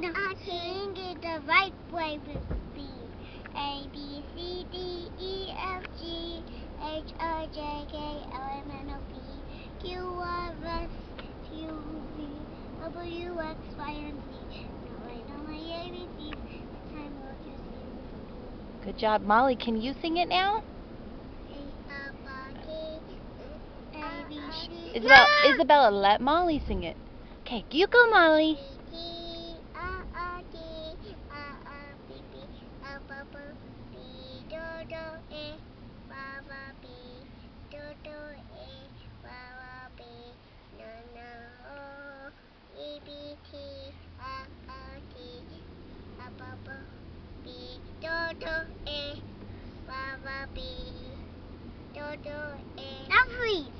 No, sing it the right way with me. A B C D E F G H I J K L M N O P Q R S T U V W X Y and Z. Now I know my ABCs. It's time will you sing? Good job. Molly, can you sing it now? A B C. Isabella, Isabella, let Molly sing it. Okay, you go, Molly. ba be do do eh ba be do do eh ba be na na oh e b t a a t a be do do eh ba be do do eh. Now breathe.